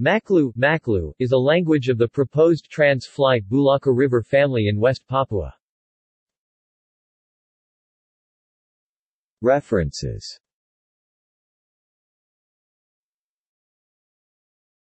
Maklu, Maklu is a language of the proposed Trans Fly Bulaka River family in West Papua. References